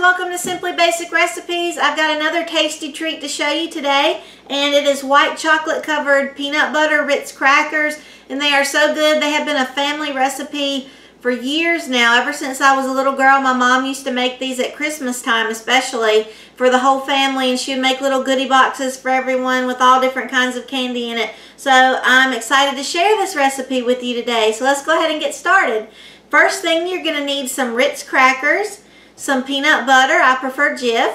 welcome to Simply Basic Recipes. I've got another tasty treat to show you today and it is white chocolate covered peanut butter Ritz crackers and they are so good. They have been a family recipe for years now. Ever since I was a little girl, my mom used to make these at Christmas time especially for the whole family and she would make little goodie boxes for everyone with all different kinds of candy in it. So I'm excited to share this recipe with you today. So let's go ahead and get started. First thing, you're going to need some Ritz crackers some peanut butter, I prefer Jif,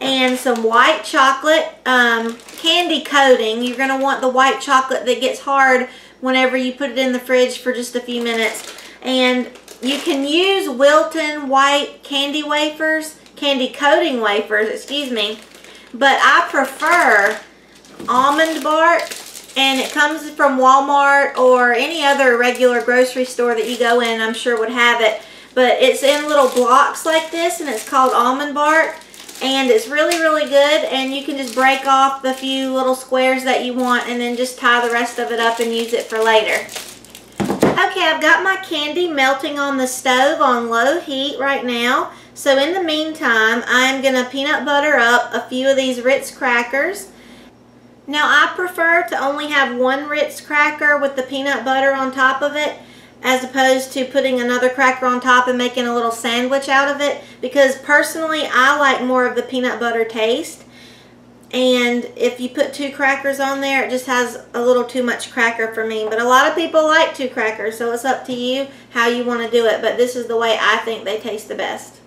and some white chocolate um, candy coating. You're going to want the white chocolate that gets hard whenever you put it in the fridge for just a few minutes. And you can use Wilton white candy wafers, candy coating wafers, excuse me, but I prefer almond bark and it comes from Walmart or any other regular grocery store that you go in I'm sure would have it but it's in little blocks like this and it's called almond bark and it's really really good and you can just break off the few little squares that you want and then just tie the rest of it up and use it for later. Okay, I've got my candy melting on the stove on low heat right now. So in the meantime, I'm going to peanut butter up a few of these Ritz crackers. Now I prefer to only have one Ritz cracker with the peanut butter on top of it as opposed to putting another cracker on top and making a little sandwich out of it because personally I like more of the peanut butter taste. And if you put two crackers on there it just has a little too much cracker for me. But a lot of people like two crackers so it's up to you how you want to do it. But this is the way I think they taste the best.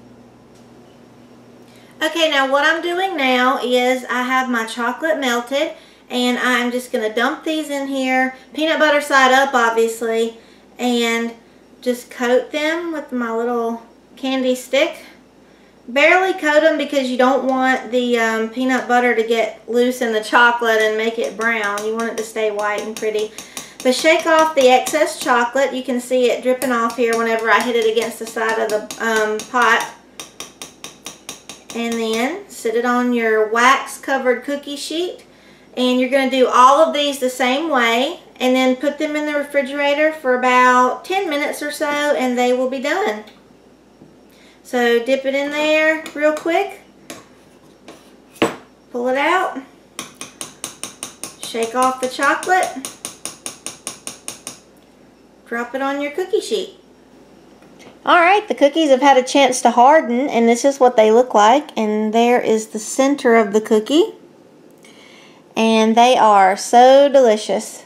Okay now what I'm doing now is I have my chocolate melted and I'm just going to dump these in here. Peanut butter side up obviously and just coat them with my little candy stick. Barely coat them because you don't want the um, peanut butter to get loose in the chocolate and make it brown. You want it to stay white and pretty. But shake off the excess chocolate. You can see it dripping off here whenever I hit it against the side of the um, pot. And then sit it on your wax covered cookie sheet. And you're going to do all of these the same way and then put them in the refrigerator for about 10 minutes or so and they will be done. So dip it in there real quick, pull it out, shake off the chocolate, drop it on your cookie sheet. Alright, the cookies have had a chance to harden and this is what they look like and there is the center of the cookie and they are so delicious.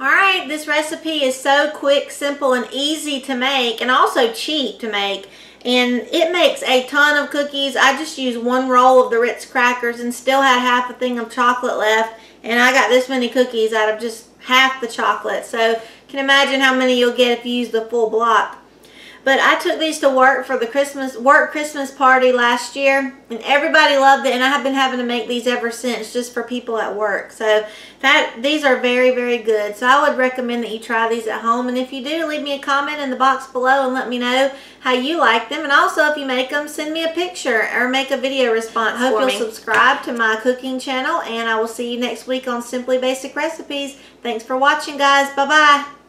Alright, this recipe is so quick, simple, and easy to make, and also cheap to make. And it makes a ton of cookies. I just used one roll of the Ritz crackers and still had half a thing of chocolate left. And I got this many cookies out of just half the chocolate. So can imagine how many you'll get if you use the full block. But I took these to work for the Christmas work Christmas party last year, and everybody loved it. And I have been having to make these ever since, just for people at work. So that these are very very good. So I would recommend that you try these at home. And if you do, leave me a comment in the box below and let me know how you like them. And also, if you make them, send me a picture or make a video response. Hope you'll me. subscribe to my cooking channel, and I will see you next week on Simply Basic Recipes. Thanks for watching, guys. Bye bye.